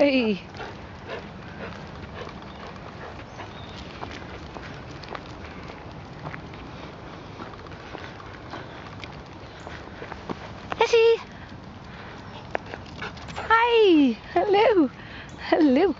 Hey. Essie. Hi. Hello. Hello.